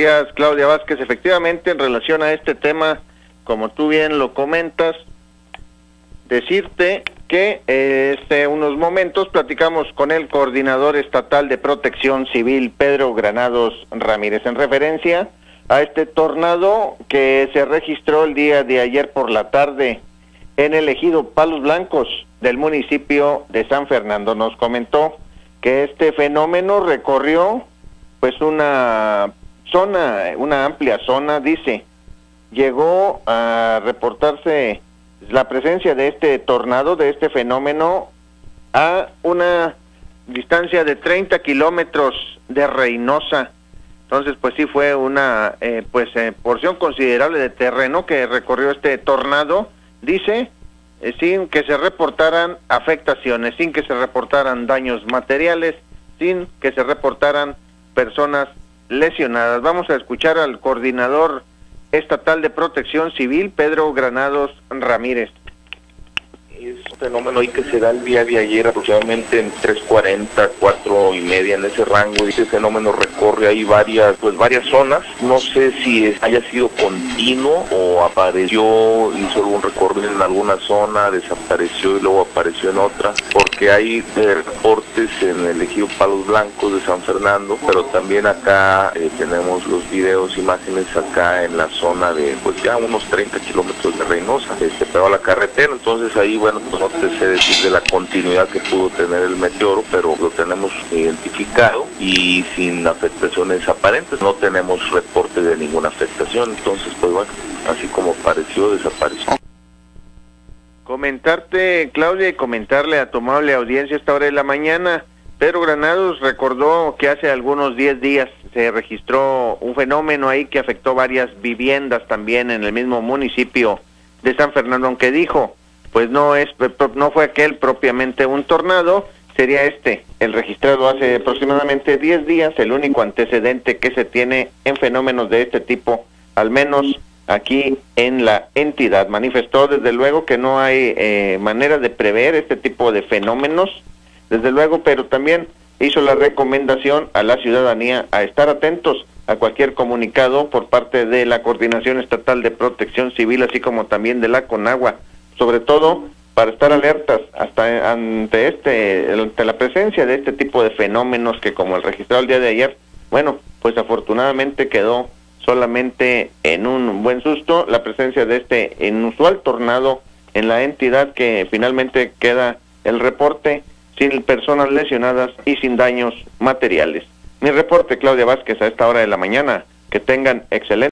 Gracias, Claudia Vázquez. Efectivamente, en relación a este tema, como tú bien lo comentas, decirte que este unos momentos platicamos con el coordinador estatal de protección civil, Pedro Granados Ramírez, en referencia a este tornado que se registró el día de ayer por la tarde en el ejido Palos Blancos del municipio de San Fernando. Nos comentó que este fenómeno recorrió pues una zona, una amplia zona, dice, llegó a reportarse la presencia de este tornado, de este fenómeno, a una distancia de 30 kilómetros de Reynosa. Entonces, pues sí fue una eh, pues eh, porción considerable de terreno que recorrió este tornado, dice, eh, sin que se reportaran afectaciones, sin que se reportaran daños materiales, sin que se reportaran personas lesionadas. Vamos a escuchar al coordinador estatal de protección civil, Pedro Granados Ramírez fenómeno ahí que se da el día de ayer aproximadamente en 3.40, 4 y media en ese rango. Ese fenómeno recorre ahí varias, pues varias zonas. No sé si haya sido continuo o apareció, hizo algún recorrido en alguna zona, desapareció y luego apareció en otra, porque hay eh, reportes en el ejido Palos Blancos de San Fernando, pero también acá eh, tenemos los videos, imágenes acá en la zona de, pues ya unos 30 kilómetros de Reynosa, este, pero la carretera, entonces ahí, bueno, pues no te sé decir de la continuidad que pudo tener el meteoro, pero lo tenemos identificado y sin afectaciones aparentes. No tenemos reporte de ninguna afectación, entonces, pues bueno, así como apareció, desapareció. Comentarte, Claudia, y comentarle a tu amable audiencia esta hora de la mañana. Pedro Granados recordó que hace algunos 10 días se registró un fenómeno ahí que afectó varias viviendas también en el mismo municipio de San Fernando, aunque dijo pues no es no fue aquel propiamente un tornado, sería este, el registrado hace aproximadamente 10 días, el único antecedente que se tiene en fenómenos de este tipo, al menos aquí en la entidad. Manifestó desde luego que no hay eh, manera de prever este tipo de fenómenos, desde luego, pero también hizo la recomendación a la ciudadanía a estar atentos a cualquier comunicado por parte de la Coordinación Estatal de Protección Civil, así como también de la CONAGUA sobre todo para estar alertas hasta ante este ante la presencia de este tipo de fenómenos que como el registrado el día de ayer, bueno, pues afortunadamente quedó solamente en un buen susto la presencia de este inusual tornado en la entidad que finalmente queda el reporte sin personas lesionadas y sin daños materiales. Mi reporte, Claudia Vázquez, a esta hora de la mañana. Que tengan excelente